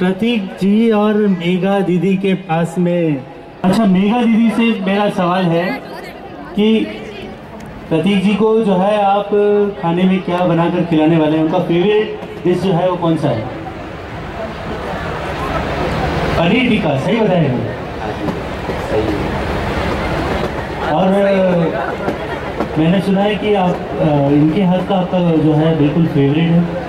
प्रतीक जी और मेघा दीदी के पास में। अच्छा मेघा दीदी से मेरा सवाल है कि प्रतीक जी को जो है आप खाने में क्या बनाकर खिलाने वाले हैं? उनका फेवरेट डिश जो है वो कौन सा है? पनीर टिक्का सही बताएँगे और मैंने सुना है कि आप इनके हाथ का आपका जो है बिल्कुल फेवरेट है।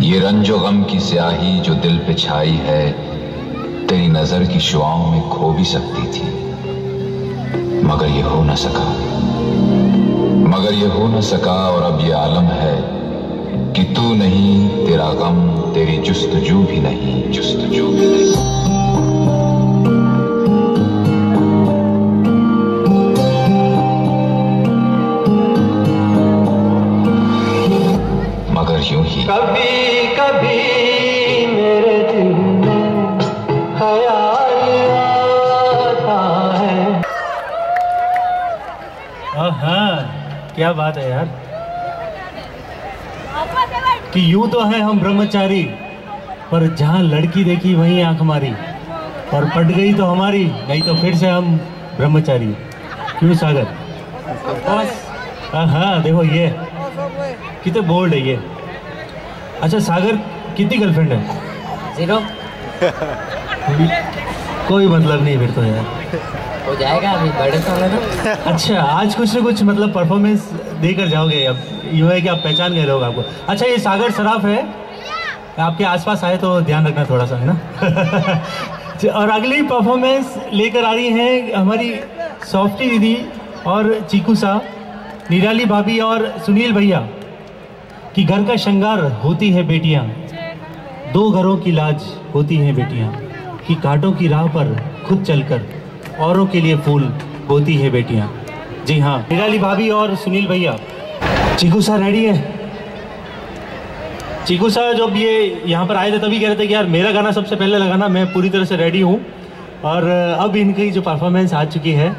ये रंजो गम की स्याही जो दिल पे छाई है, तेरी नज़र की शुआओं में खो भी सकती थी। मगर ये हो न सका। मगर ये हो न सका और अब ये आलम है कि तू नहीं, तेरा गम, तेरी जुस्तजू भी नहीं, जुस्तजू भी नहीं। क्या बात है यार? कि यूँ तो है हम ब्रह्मचारी पर जहाँ लड़की देखी वहीं आँख मारी। और पट गई तो हमारी नहीं तो फिर से हम ब्रह्मचारी। क्यों सागर? बस। हाँ हाँ देखो ये। कितने बोल्ड है ये। अच्छा सागर कितनी गर्लफ्रेंड है? ज़ीरो कोई मतलब नहीं फिर तो यार। हो जाएगा अभी बर्थडे तो ना? अच्छा आज कुछ ना कुछ मतलब परफॉर्मेंस देकर जाओगे अब यूँ है कि आप पहचान गए लोग आपको। अच्छा ये सागर सराफ है? आपके आसपास आए तो ध्यान रखना थोड़ा सा है ना? और अगली परफॉर्मेंस लेकर आ रही है हमारी सॉफ्टी दीदी और चीकू सा निराली भाभी और सुनील भैया कि घर का श्रृंगार होती है बेटियाँ। दो घरों की लाज होती हैं बेटियाँ कि कांटों की राह पर खुद चलकर। औरों के लिए फूल बोती है बेटियाँ। जी हाँ निराली भाभी और सुनील भैया। चीकू सा रेडी है? चीकू सा जब ये यहाँ पर आए थे तभी कह रहे थे कि यार मेरा गाना सबसे पहले लगाना मैं पूरी तरह से रेडी हूँ। और अब इनकी जो परफॉर्मेंस आ चुकी है,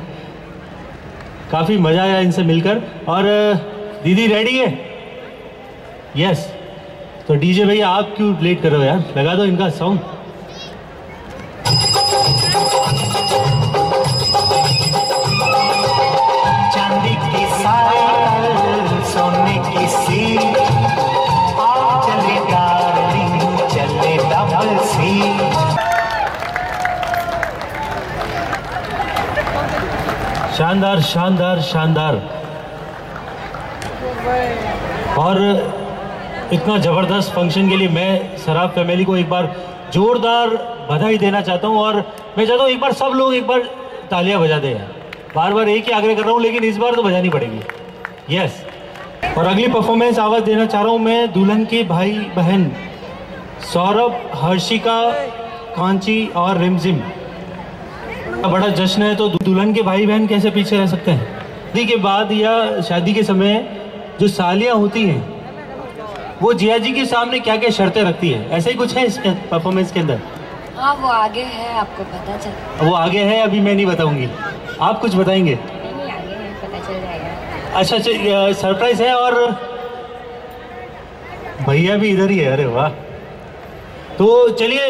काफ़ी मज़ा आया इनसे मिलकर। और दीदी रेडी है? यस तो डीजे भैया, आप क्यों लेट कर रहे हो यार? लगा दो इनका सॉन्ग शानदार शानदार शानदार। और इतना ज़बरदस्त फ़ंक्शन के लिए मैं सराब फैमिली को एक बार जोरदार बधाई देना चाहता हूँ और मैं चाहता हूँ एक बार सब लोग एक बार तालियाँ बजा दें। बार बार एक ही आग्रह कर रहा हूँ, लेकिन इस बार तो बजानी पड़ेगी। यस और अगली परफॉर्मेंस आवाज़ देना चाह रहा हूँ मैं दुल्हन के भाई बहन, सौरभ, हर्षिका, कांची और रिमझिम। बड़ा जश्न है तो दुल्हन के भाई बहन कैसे पीछे रह सकते हैं? शादी के बाद या शादी के समय जो सालियाँ होती हैं वो जिया जी के सामने क्या क्या शर्तें रखती है? ऐसा ही कुछ है इस परफॉर्मेंस के अंदर? हाँ वो आगे है आपको पता चल वो आगे है अभी मैं नहीं बताऊँगी। आप कुछ बताएँगे? नहीं आगे है पता चल जाएगा। अच्छा अच्छा सरप्राइज़ है और भैया भी इधर ही है अरे वाह। तो चलिए।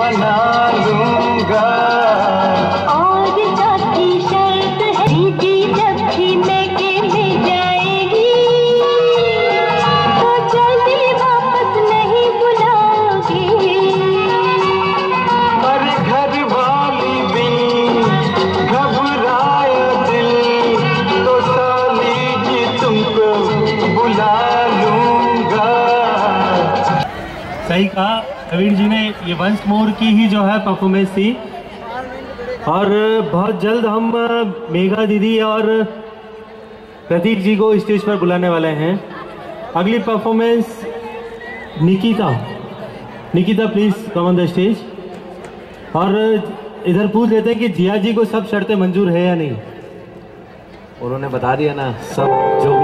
मना लूँगा। और चौथी शर्त है दीदी जब भी मैके में जाएगी। तो जल्दी वापस नहीं बुलाओगे। पर घर वाली बिन घबराया दिल तो साली जी तुमको बुला लूँगा। सही कहा। कबीर जी ने ये वंस मोर की ही जो है परफॉर्मेंस थी। और बहुत जल्द हम मेघा दीदी और प्रतीक जी को स्टेज पर बुलाने वाले हैं। अगली performance Nikita. Nikita please come on the stage और इधर पूछ लेते हैं कि जिया जी को सब शर्तें मंजूर है या नहीं? उन्होंने बता दिया ना, सब जो